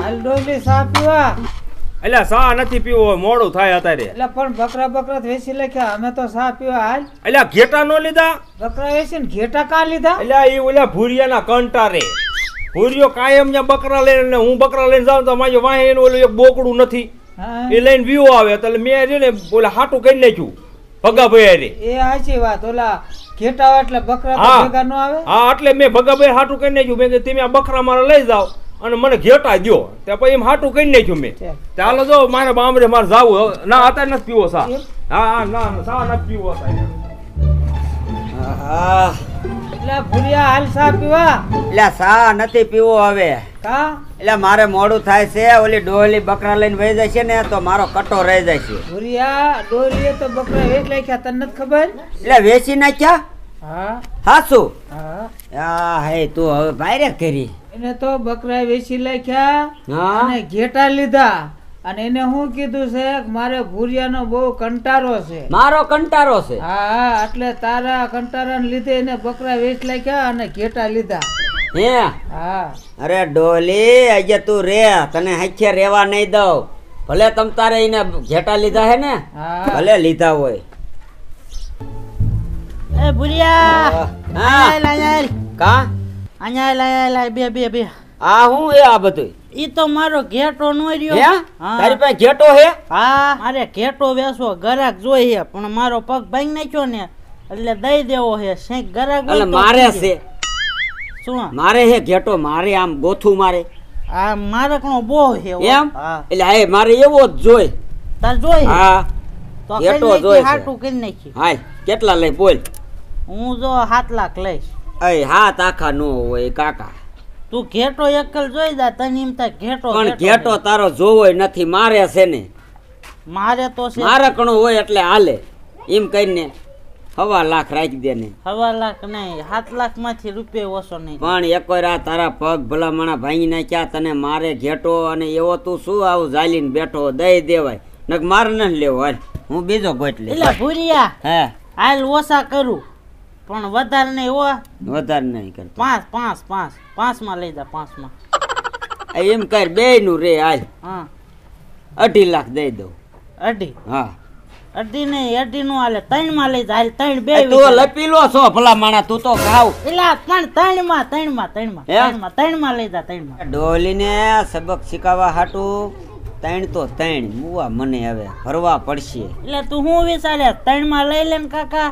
હાલ ડોલી સા પીવા? એટલે સા નથી પીવો મોડું થાય અત્યારે. એટલે પણ બકરા બકરા વેચી લખ્યા અમે તો સા પીવા હાલ. એટલે ઘેટા નો લીધા? બકરા વેચીને ઘેટા કા લીધા? એટલે એ ઓલા ભૂરિયાના કંટારે. ભૂરિયો કાયમ ને બકરા લઈને હું બકરા લઈને જાઉં તો મારી વાહે એનું ઓલું એક બોકડું નથી. હા, એ લઈને વ્યૂ આવે એટલે મેં છે ને ઓલા હાટું કરી નાખ્યું ભગાભાઈ રે એ સાચી વાત ઓલા ઘેટા એટલે બકરા ભેગા નો આવે? હા એટલે મેં ભગાભાઈ હાટું કરી નાખ્યું. મેં તમે આ બકરા મારા લઈ જાઓ. અને મને ઘેટા દો ત્યાં પછી એમ હાટું કરી નાખ્યું મેં. ચાલો જો મારે બામરે મારે જાવું. ના અત્યારે નથી પીવો સા. હા હા ના ના, સા નથી પીવો. એટલે ભૂરિયા હાલ સા પીવા? એટલે સા નથી પીવો હવે. કા? એટલે મારે મોડું થાય છે ઓલી ડોહલી બકરા લઈને વહી જાય છે ને તો મારો કટો રહી જાય છે. ભૂરિયા ડોલીએ તો બકરા વેચ નાખ્યા તને નથી ખબર? એટલે વેચી નાખ્યા? હાસુ? આ હે તું હવે બાયરે કરી. એને તો બકરા વેચી લખ્યા અને ઘેટા લીધા. અને એને હું કીધું છે કે મારે ભૂરિયાનો બહુ કંટારો છે. મારો કંટારો છે? હા એટલે તારા કંટારાને લીધે એને બકરા વેચ નાખ્યા અને ઘેટા લીધા. હે? હા. અરે ડોલી આજે તું રે તને હાથે રેવા નહીં દઉં. ભલે તમ તારે એને ઘેટા લીધા હે ને? ભલે લીધા હોય. એ ભૂરિયા હા આયલ કા આયલ આયલ આયલ બે બે બે આ હું એ આ બધું ઈ તો મારો ઘેટો નો હે? રહ્યો તારી પાસે ઘેટો હે? હા મારે ઘેટો વેસો ગરાક જોઈએ પણ મારો પગ ભાંગી નાખ્યો ને એટલે દઈ દેવો હે. શેક ગરાક હોય એટલે મારે. છે. શું? મારે હે ઘેટો? મારે આમ ગોથું મારે. આ મારે કણો બહુ હે હો. એમ? હા. એટલે હા મારે એવો જ જોઈ તાર જોઈ હા. તો ઘેટો જોઈ. હાટું કરી નાખી? હાલ કેટલા લઈ બોલ. હું જો સાત લાખ લઈશ. એ હાથ આખા નો હોય કાકા. તું ઘેટો એકલ જોઈ જા તને એમ થાય ઘેટો પણ ઘેટો તારો જોવો નથી મારે છે ને. મારે તો છે. મારે કણો હોય એટલે હાલે. એમ કહીને હવા લાખ રાખી દે ને. સવા લાખ નહીં સાત લાખમાંથી રૂપિયા ઓછો નહીં. પણ એક રા આ તારા પગ ભલા ભલામણા ભાંગી નાખ્યા તને મારે ઘેટો અને એવો તું શું આવું ઝાલીને બેઠો દઈ દેવાય. નક મારે નહીં લેવો હાલ. હું બીજો ગોટ લે ભૂરિયા હે. હાલ ઓછા કરું. પણ વધારે નહીં હો. વધારે નહીં કર પાંચ પાંચ પાંચ. પાંચમાં લઈ જા પાંચમાં. એમ કર બે નું રે હાલ. હા. અઢી લાખ દઈ દઉં. અઢી? હા. અઢી નહીં અઢી નું હાલે. ત્રણમાં લઈ જાય ત્રણ બે એ તું લપીલો છો ભલામણા તું તો ખાવ. એલા પણ ત્રણમાં ત્રણમાં ત્રણમાં ત્રણમાં ત્રણમાં લઈ જા ત્રણમાં ડોલીને સબક શીખવવા હાટું ત્રણ તો ત્રણ. મુવા મને હવે ભરવા પડશે. એટલે તું શું વિચારે ત્રણમાં લઈ લે ને કાકા?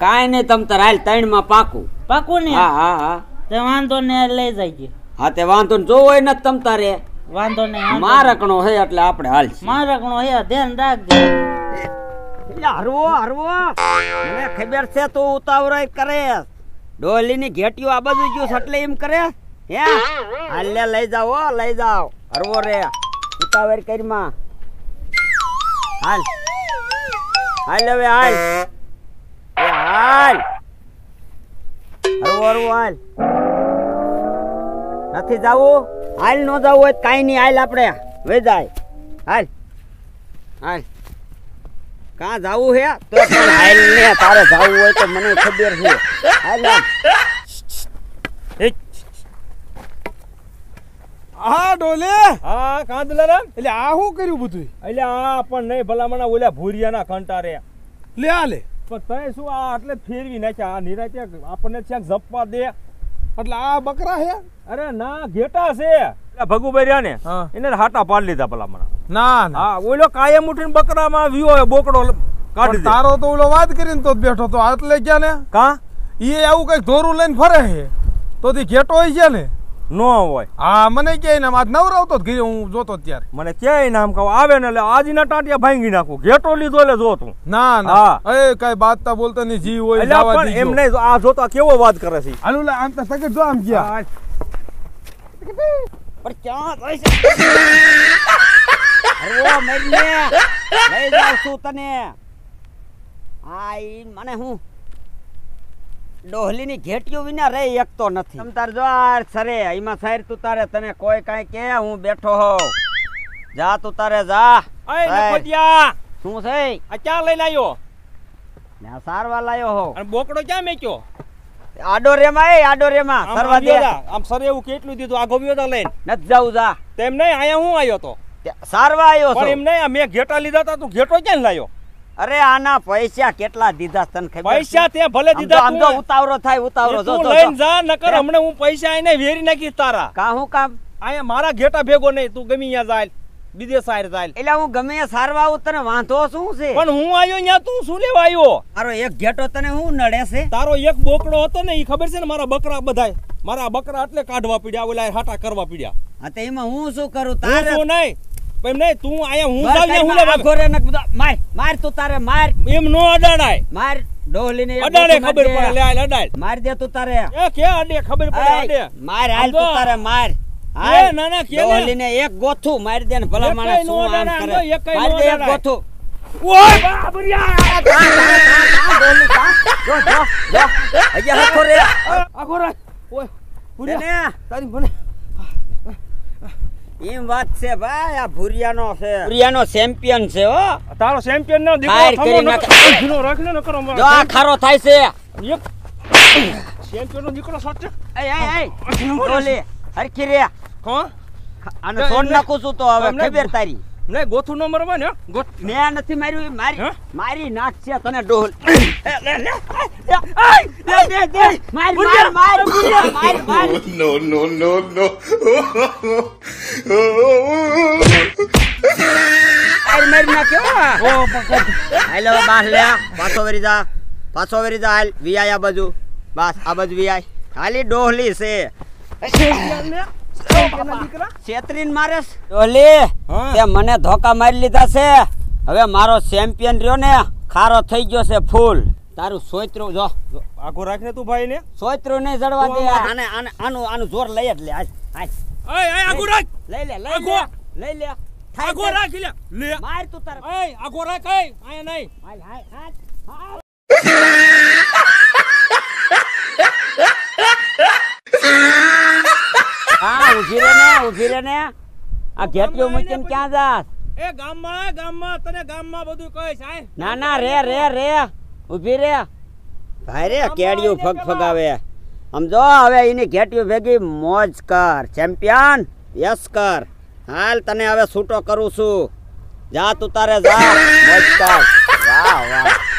કાંઈ નહીં તમ તાર હાલ ત્રણમાં પાકું. પાકું ને? હા હા હા. તે વાંધો ને લઈ જાય હા તે વાંધો ને જોવો હોય ને તમ તારે. વાંધો નહીં મારકણો હે એટલે આપણે હાલ મારકણો હે ધ્યાન રાખજે. હરવો હરવો. મને ખબર છે તું ઉતાવળ કરે. ડોલીની ઘેટીઓ આ બાજુ ગયું છે એટલે એમ કરે. હે? હાલ લે લઈ જાઓ હો, લઈ જાઓ. હરવો રે. ઉતાવળ કરીમાં હાલ. હાલ હવે હાલ. હાલ. હરવો હરવો હાલ. નથી જવું? હાલ નો જવું હોય તો કાંઈ નહીં હાલ આપણે. વેજાય હાલ. હાલ. કાં જવું હે? તો પણ હાલ ને તારે જવું હોય તો મને ખબર છે. હાલ હાલ. હા ડોલે. હા કાંદલારામ એટલે આ શું કર્યું બધું એટલે આ પણ નહીં ભલામણા ઓલા ભૂરિયાના કંટારે. લે આ લે. પણ તય શું આ એટલે ફેરવી નાખ્યા? આ નિરાતે આપણને ક્યાંક જપવા દે. એટલે આ બકરા છે અરે ના ઘેટા છે. એટલે ભગુભાઈ રહ્યા ને. એને હાટા પાડી લીધા પેલા મને. ના હા ઓલો કાયમ ઉઠીને બકરામાં વિયો બોકડો કાઢી તારો તો ઓલો વાત કરીને તો બેઠો તો આટલે ગયા ને કા? એ આવું કંઈક ધોરું લઈને ફરે છે તો તે ઘેટો હોય છે ને. નો હોય. હા મને કે નામ આજ નવરાવતો જ ઘરે હું જોતો જ ત્યારે મને ક્યાંય નામ કહું આવે ને એટલે આજના ટાંટિયા ભાંગી નાખું. ઘેટો લીધો એટલે જો તું ના. ના એ કઈ બાતતા બોલતા નહીં જીવ હોય એટલે પણ એમ નહીં આ જોતો કેવો વાત કરે છે? હાલું લે આમ તો સગે જો આમ ગયા. પણ ક્યાં જાય છે? હરવો મરને લઈ જાઉં છું તને. આ મને હું ડોહલીની ઘેટીઓ વિના રે એકતો નથી. તમ તાર જો આર સરે એમાં સાહેર તું તારે તને કોઈ કાઈ કે હું બેઠો હો જા તું તારે જા. અય નખોટિયા શું છે? આ ક્યાં લઈ લાયો ને સારવા લાયો હો અને બોકડો ક્યાં મેક્યો? આડો રેમાં એ આડો રેમાં સરવા દે. આમ સરે એવું કેટલું દીધું? આગો વ્યો તા લઈને. નથી જાઉં જા. તેમ નહીં આયા હું આયો તો. સારવા આયો પણ એમ નહીં આ મેં ઘેટા લીધા તા તું ઘેટો ક્યાં લાયો? અરે આના પૈસા કેટલા દીધા તને ખબર પૈસા તે ભલે દીધા આમ તો ઉતાવળો થાય ઉતાવળો. જો તું લઈને જા. નકર હમણે હું પૈસા આઈને વેરી નાખી તારા. કા હું કામ? આયા મારા ઘેટા ભેગો નહીં તું ગમી અહીંયા જાય બીજે સાઈડ જાય એટલે હું ગમે સારવા આવું તને વાંધો શું છે? પણ હું આવ્યો અહીંયા તું શું લેવા આવ્યો તારો એક ઘેટો તને હું નડે છે? તારો એક બોકડો હતો ને એ ખબર છે ને મારા બકરા બધાય? મારા બકરા એટલે કાઢવા પીડ્યા ઓલા હાટા કરવા પીડ્યા. હા તો એમાં હું શું કરું? તારે શું નહીં? એમ નહીં તું અહીંયા હું ત્યાં હું લેવા આઘો રે નક બધા- માર માર તું તારે માર એમ નો અડાડાય માર ડોહલીને એક અડાડે ખબર પડે. લે હાલ અડાડ માર દે તું તારે એ કે અડે ખબર પડે અડે માર હાલ તું તારે માર ના ના કે ને. એક ગોથું મારી દે ને ભલા માણસ શું આમ કરે આમ જો, એકેય મારી નો દે એક ગોથું ઓય બાબરિયા કાં, કાં, કાં, કાં, ડોહલી, કાં? જો, જો, જો. હજી હરખો રે. આખો રાત ઓય ભૂર્યા, તારી મને એમ વાત છે ભાઈ આ ભુરિયાનો છે. ભુરિયાનો ચેમ્પિયન છે હો. તારો ચેમ્પિયન નો ફાયર દીકરો કરી થમો નાખે. નકર ઊંધીનો રાખીને જો આ ખારો થાય છે. એક ચેમ્પિયન નો દીકરો સાચે એ એ એ. ઓલે હરખી રે. હા? આને છોડ નાખું છું તો હવે ખબર તારી. નહીં ગોથું નો મરવા ને ગોથ મેં નથી માર્યું મારી મારી નાક છે તને ડોલ લે, લે, લે. દે, દે, દે. માર, નાખ્યો. હાલ બાસ લે પાછો વરી જા પાછો વરી જા હાલ વી આ બાજુ બસ આ બાજુ આય ખાલી ડોહલી છે છેતરીને મારેસ ડોહલી તે મને ધોકા મારી લીધા છે. હવે મારો ચેમ્પિયન રહ્યો ને ખારો થઈ ગયો છે ફૂલ. તારું સોયત્રું જો. આખો રાખને તું ભાઈ ને સોયત્રું નહીં જડવા દે. આને આને આનું આનું જોર લઈ જ લે. હાલ હાલ એય એય આખો રાખ. લઈ લે લઈ લે લઈ લે. થાય આખો રાખ લે. લે. માર તું તારે. એય આખો રાખ એય આય નહીં. હાલ હાલ હાલ હાલ. ઊભી રે ને આ ઘેટીઓ મૂકીને ક્યાં જાસ એ ગામમાં ગામમાં તને ગામમાં બધું કહે સાહેબ ના ના રે રે રે ઊભી રે ભાઈ રે કેડિયું ફગ ફગાવે. સમજો હવે એની ઘેટિયું ભેગી મોજ કર ચેમ્પિયન યસ કર. હાલ તને હવે છૂટો કરું છું. જા તું તારે જા. મોજ કર. વાહ વાહ.